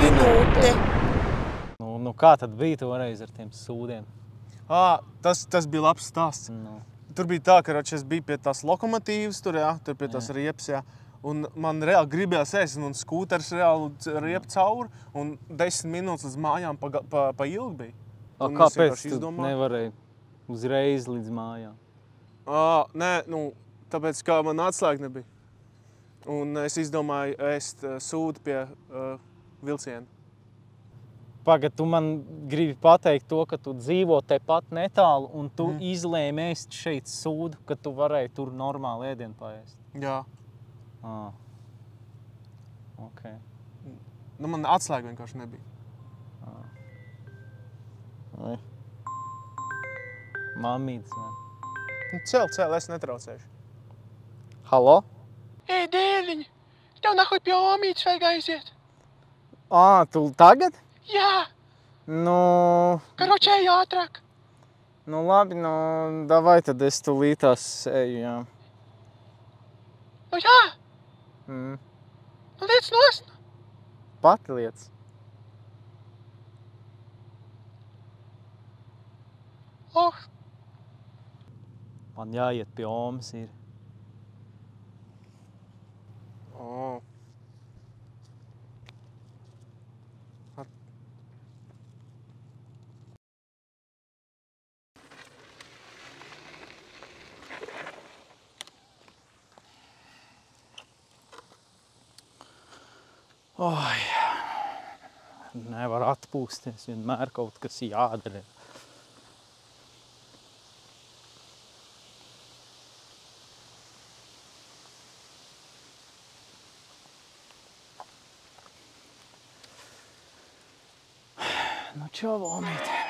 minūte. Nu, nu kā tad bija toreiz ar tiem sūdiem? À, tas, tas bija labs stāsts. Nu. Tur bija tā, ka es biju pie tās lokomotīvas, tur, jā, tur pie tās riepas. Jā. Un man reāli gribējās ēst, un skūters reāli riep cauri. Un desmit minūtes līdz mājām pa, pa, pa ilgi bija. A, kāpēc tu nevarēji uzreiz līdz mājām? À, nē, nu, tāpēc kā man atslēga nebija. Un es izdomāju ēst sūdu pie uh, vilciena. Pagaidā, tu man gribi pateikt to, ka tu dzīvo tepat netālu, un tu mm. izlēmi ēst šeit sūdu, ka tu varēji tur normāli ēdienu paēst. Jā, Ah. Okay. nu, man atslēga vienkārši nebija. Mamīts, vai? Nu, cel, cel, es netraucēšu. Halo? Ej, dēliņ, tev nahuj pie omītes vajag aiziet. Ā, tu tagad? Jā, Nu, karočēji ātrāk. nu labi, nu, davai tad es tūlītās eju, jā. Nu jā, Mm. nu liec nost. Pati lietas. Oh, Man jāiet pie omas ir. Oh. Oi, nevar atpūsties, vienmēr kaut kas jādara. Nu, čo, Volmīt?